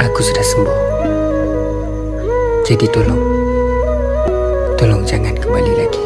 aku sudah sembuh. Jadi tolong, tolong jangan kembali lagi.